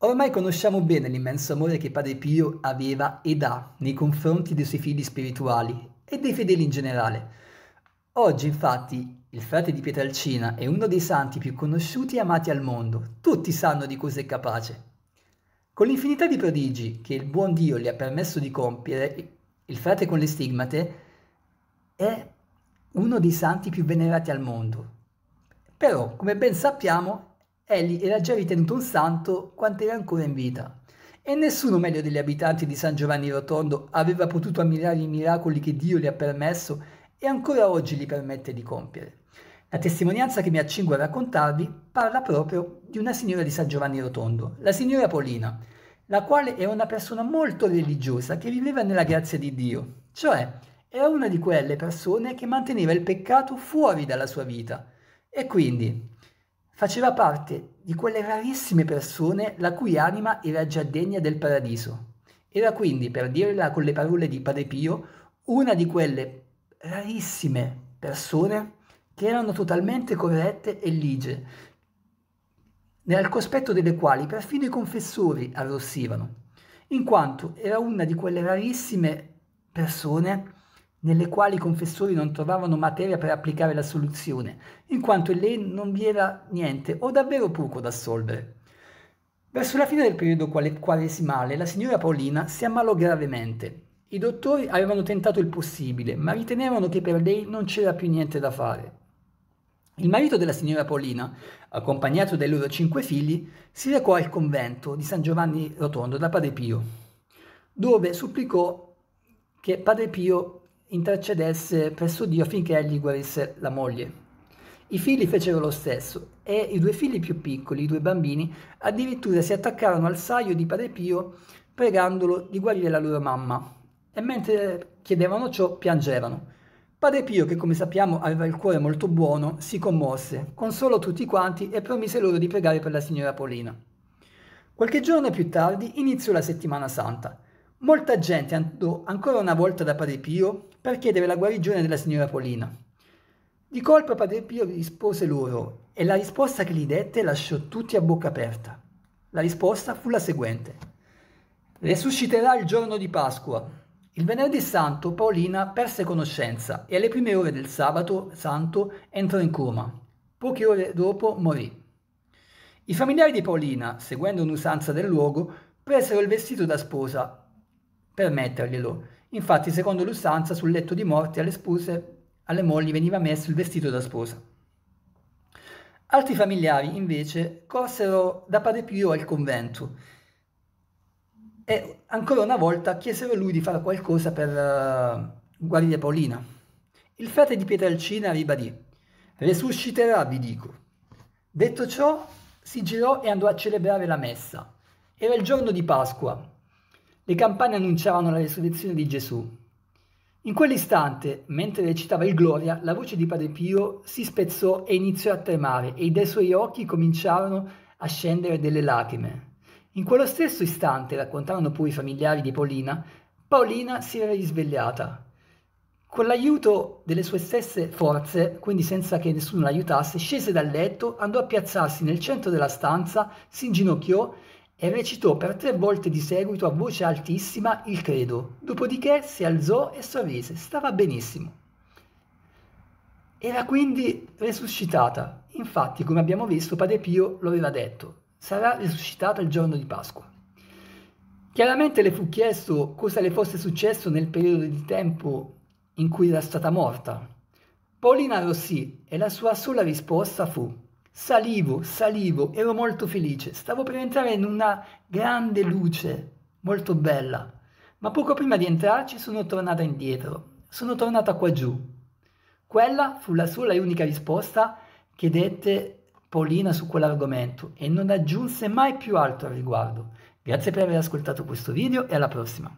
Ormai conosciamo bene l'immenso amore che Padre Pio aveva ed ha nei confronti dei suoi figli spirituali e dei fedeli in generale. Oggi, infatti, il frate di Pietralcina è uno dei santi più conosciuti e amati al mondo. Tutti sanno di cosa è capace. Con l'infinità di prodigi che il buon Dio gli ha permesso di compiere, il frate con le stigmate è uno dei santi più venerati al mondo. Però, come ben sappiamo, Egli era già ritenuto un santo quanto era ancora in vita, e nessuno meglio degli abitanti di San Giovanni Rotondo aveva potuto ammirare i miracoli che Dio gli ha permesso e ancora oggi gli permette di compiere. La testimonianza che mi accingo a raccontarvi parla proprio di una signora di San Giovanni Rotondo, la signora Polina, la quale era una persona molto religiosa che viveva nella grazia di Dio, cioè era una di quelle persone che manteneva il peccato fuori dalla sua vita e quindi Faceva parte di quelle rarissime persone la cui anima era già degna del paradiso. Era quindi, per dirla con le parole di Padre Pio, una di quelle rarissime persone che erano totalmente corrette e ligie, nel cospetto delle quali perfino i confessori arrossivano, in quanto era una di quelle rarissime persone nelle quali i confessori non trovavano materia per applicare la soluzione, in quanto in lei non vi era niente o davvero poco da assolvere. Verso la fine del periodo quaresimale la signora Paolina si ammalò gravemente. I dottori avevano tentato il possibile, ma ritenevano che per lei non c'era più niente da fare. Il marito della signora Paolina, accompagnato dai loro cinque figli, si recò al convento di San Giovanni Rotondo da Padre Pio, dove supplicò che Padre Pio intercedesse presso Dio affinché egli guarisse la moglie. I figli fecero lo stesso e i due figli più piccoli, i due bambini, addirittura si attaccarono al saio di Padre Pio pregandolo di guarire la loro mamma e mentre chiedevano ciò piangevano. Padre Pio, che come sappiamo aveva il cuore molto buono, si commosse, consolò tutti quanti e promise loro di pregare per la signora Polina. Qualche giorno più tardi iniziò la settimana santa. Molta gente andò ancora una volta da Padre Pio per chiedere la guarigione della signora Polina. Di colpo Padre Pio rispose loro e la risposta che gli dette lasciò tutti a bocca aperta. La risposta fu la seguente. Resusciterà il giorno di Pasqua. Il venerdì santo Paolina perse conoscenza e alle prime ore del sabato santo entrò in coma. Poche ore dopo morì. I familiari di Paolina, seguendo un'usanza del luogo, presero il vestito da sposa per metterglielo. Infatti, secondo l'usanza, sul letto di morte alle spose, alle mogli veniva messo il vestito da sposa. Altri familiari, invece, corsero da Padre Pio al convento e ancora una volta chiesero a lui di fare qualcosa per uh, guarire Paolina. Il frate di Pietralcina ribadì, resusciterà, vi dico. Detto ciò, si girò e andò a celebrare la messa. Era il giorno di Pasqua le campane annunciavano la resurrezione di Gesù. In quell'istante, mentre recitava il Gloria, la voce di Padre Pio si spezzò e iniziò a tremare e dai suoi occhi cominciarono a scendere delle lacrime. In quello stesso istante, raccontavano poi i familiari di Paolina, Paolina si era risvegliata. Con l'aiuto delle sue stesse forze, quindi senza che nessuno l'aiutasse, scese dal letto, andò a piazzarsi nel centro della stanza, si inginocchiò e recitò per tre volte di seguito a voce altissima il credo, dopodiché si alzò e sorrise, stava benissimo. Era quindi resuscitata, infatti come abbiamo visto Padre Pio lo aveva detto, sarà risuscitata il giorno di Pasqua. Chiaramente le fu chiesto cosa le fosse successo nel periodo di tempo in cui era stata morta. Paolina arrossì e la sua sola risposta fu Salivo, salivo, ero molto felice, stavo per entrare in una grande luce, molto bella, ma poco prima di entrarci sono tornata indietro, sono tornata qua giù. Quella fu la sola e unica risposta che dette Paolina su quell'argomento e non aggiunse mai più altro al riguardo. Grazie per aver ascoltato questo video e alla prossima.